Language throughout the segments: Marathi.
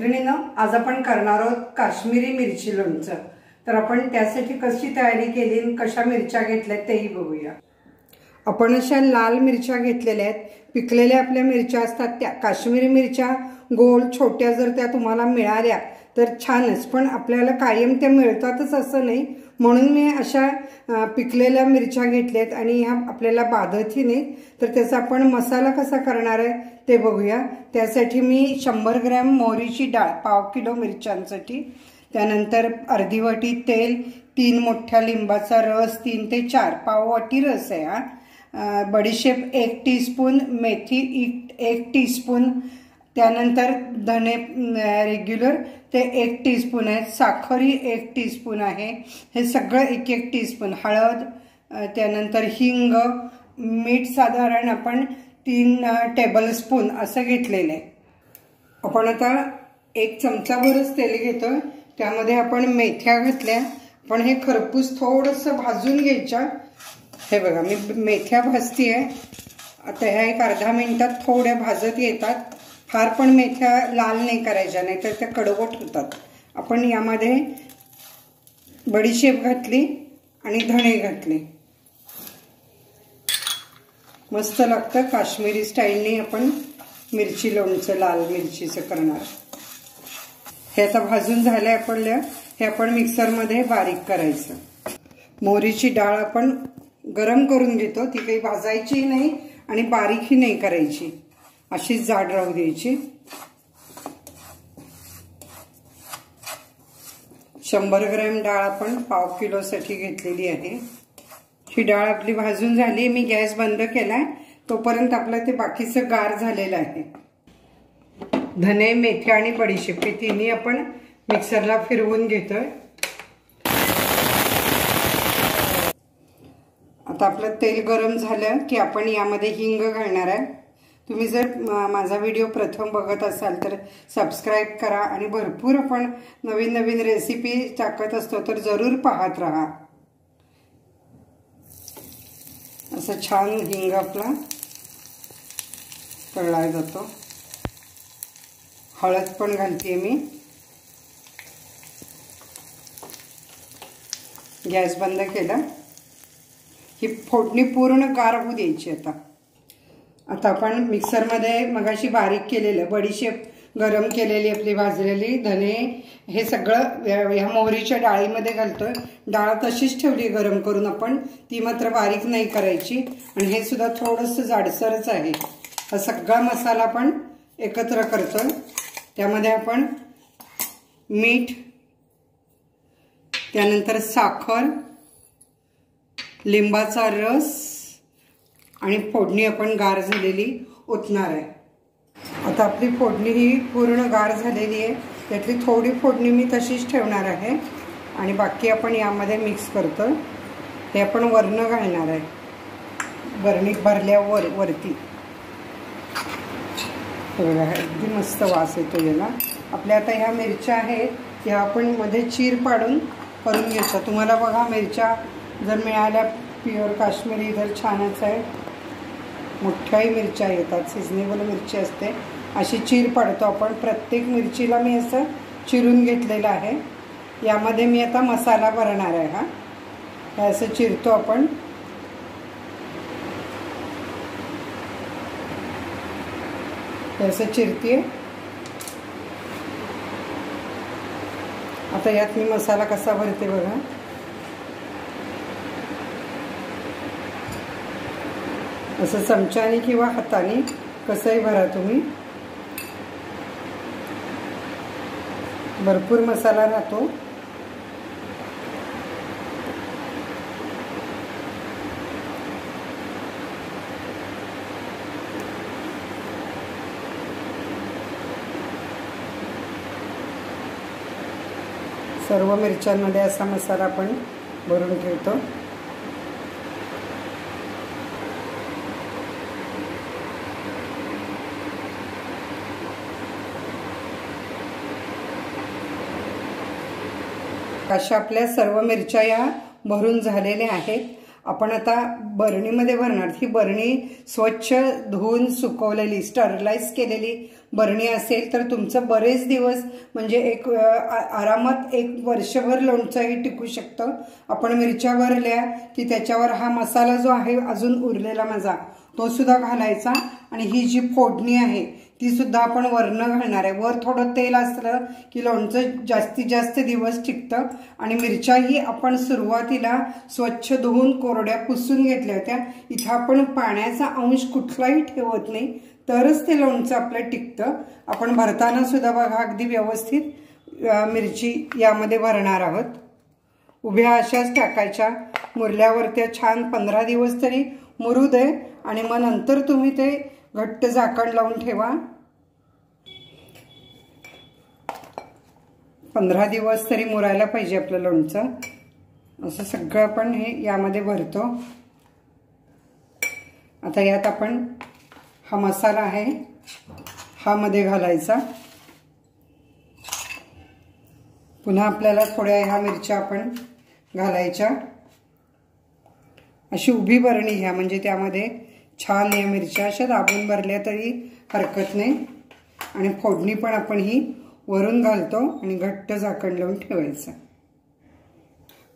मैत्रिणीनं आज आपण करणार आहोत काश्मीरी मिरची लोणचं. तर आपण त्यासाठी कशी तयारी केली आणि कशा मिरच्या घेतल्या तेही बघूया. आपण अशा लाल मिरच्या घेतलेल्या आहेत. पिकलेल्या आपल्या मिरच्या असतात त्या. काश्मीरी मिरच्या गोल छोट्या जर त्या तुम्हाला मिळाल्या तर छानच. पण आपल्याला कायम त्या मिळतातच असं नाही. म्हणून मी अशा पिकलेल्या मिरच्या घेतल्यात आणि ह्या आपल्याला बाधतही नाहीत. तर त्याचा आपण मसाला कसा करणार आहे ते बघूया. त्यासाठी मी शंभर ग्रॅम मोहरीची डाळ पाव किलो मिरच्यांसाठी. त्यानंतर अर्धी वाटी तेल तीन मोठ्या लिंबाचा रस तीन ते चार पाव वाटी रस आहे हा. बडीशेप एक टीस्पून मेथी एक एक टीस्पून त्यानंतर धने रेग्युलर ते एक टीस्पून आहेत साखरही एक टीस्पून आहे. हे सगळं एक एक टीस्पून हळद त्यानंतर हिंग मीठ साधारण आपण तीन टेबलस्पून असं घेतलेलं आहे. आपण आता एक चमचाभरच तेल घेतो त्यामध्ये आपण मेथ्या घातल्या. पण हे खरपूस थोडंसं भाजून घ्यायच्या हे बघा मी मेथ्या भाजती आहे आता ह्या एक अर्धा मिनटात थोड्या भाजत येतात. फार पण मेथ्या लाल नाही करायच्या नाही तर त्या कडवट होतात. आपण यामध्ये बडीशेप घातली आणि धणे घातले. मस्त लागतं काश्मीरी स्टाईलने आपण मिरची लोणचं लाल मिरचीचं करणार. हे आता भाजून झालंय आपल्या हे आपण मिक्सरमध्ये बारीक करायचं. मोहरीची डाळ आपण गरम करून घेतो ती काही भाजायची नाही आणि बारीकही नाही करायची. अशीच जाड राहू द्यायची. शंभर ग्रॅम डाळ आपण पाव किलोसाठी घेतलेली आहे. ही डाळ आपली भाजून झाली मी गॅस बंद केलाय तोपर्यंत आपलं ते बाकीचं गार झालेलं आहे. धने मेथी आणि बडीशेप हे तिन्ही आपण मिक्सरला फिरवून घेतोय. आता आपलं तेल गरम झालं की आपण यामध्ये हिंग घालणार आहे. तुम्ही जर मा- माझा व्हिडिओ प्रथम बघत असाल तर सबस्क्राईब करा आणि भरपूर आपण नवीन नवीन रेसिपी टाकत असतो तर जरूर पाहत राहा. असं छान हिंग आपला तळला जातो. हळद पण घालते मी. गॅस बंद केला. ही फोडणी पूर्ण गार होऊ द्यायची आता. आता आपण मिक्सरमध्ये मगाशी बारीक केलेलं बडीशेप गरम केलेली आपली भाजलेली धने हे सगळं ह्या मोहरीच्या डाळीमध्ये घालतोय. डाळ तशीच ठेवली गरम करून आपण ती मात्र बारीक नाही करायची आणि हे सुद्धा थोडंसं जाडसरच आहे. हा सगळा मसाला आपण एकत्र करतोय. त्यामध्ये आपण मीठ त्यानंतर साखर लिंबाचा रस आणि फोडणी आपण गार झालेली ओतणार आहे. आता आपली फोडणी ही पूर्ण गार झालेली आहे. त्यातली थोडी फोडणी मी तशीच ठेवणार आहे. आणि बाकी आपण यामध्ये मिक्स करतो हे आपण वरणं घालणार आहे. वरणी भरल्यावर वरती. अगदी मस्त वास येतो याला. आपल्या आता ह्या मिरच्या आहेत ह्या आपण मध्ये चीर पाडून करून घ्यायच्या तुम्हाला बघा मिरच्या जर मिळाल्या प्युअर काश्मीरी तर छानच आहे. मोठ्याही मिरच्या येतात सिजनेबल मिरची असते. अशी चीर पाडतो आपण. प्रत्येक मिरचीला मी असं चिरून घेतलेलं आहे. यामध्ये मी आता मसाला भरणार आहे हा. हे असं चिरतो आपण. हे असं चिरते आता यात मी मसाला कसा भरते बघा. असं चमच्याने किंवा हाताने कसंही भरा तुम्ही. भरपूर मसाला राहतो. सर्व मिरच्यांमध्ये असा मसाला आपण भरून ठेवतो. अशा आपल्या सर्व मिरच्या या भरून झालेल्या आहेत. आपण आता बरणीमध्ये भरणार. ही बरणी स्वच्छ धुवून सुकवलेली स्टरलाइज केलेली बरणी असेल तर तुमचं बरेच दिवस म्हणजे एक आरामात एक वर्षभर लोणचंही टिकू शकतं. आपण मिरच्या भरल्या की त्याच्यावर हा मसाला जो आहे अजून उरलेला माझा तो सुद्धा घालायचा. आणि ही जी फोडणी आहे ती सुद्धा आपण वरनं घालणार आहे. वर थोडं तेल असलं की लोणचं जास्तीत जास्त दिवस टिकतं. आणि मिरच्याही आपण सुरुवातीला स्वच्छ धुवून कोरड्या पुसून घेतल्या होत्या. इथं आपण पाण्याचा अंश कुठलाही ठेवत नाही तरच ते लोणचं आपलं टिकतं. आपण भरताना सुद्धा बघा अगदी व्यवस्थित मिरची यामध्ये भरणार आहोत. उभ्या अशाच टाकायच्या. मुरल्यावर त्या छान पंधरा दिवस तरी मुरू दे आणि मग नंतर तुम्ही ते घट्ट झाकण लावून ठेवा. पंधरा दिवस तरी मुरायला पाहिजे आपलं लोणचं. असं सगळं आपण हे यामध्ये भरतो. आता यात आपण हा मसाला आहे हा मध्ये घालायचा. पुन्हा आपल्याला थोड्या ह्या मिरच्या आपण घालायच्या. अशी उभी बरणी घ्या म्हणजे त्यामध्ये छान या मिरच्या अशा दाबून भरल्या तरी हरकत नाही. आणि फोडणी पण आपण ही वरून घालतो आणि घट्ट झाकण लावून ठेवायचं.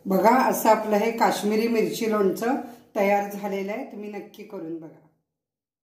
बघा असं आपलं हे काश्मीरी मिरची लोणचं तयार झालेलं आहे. तुम्ही नक्की करून बघा.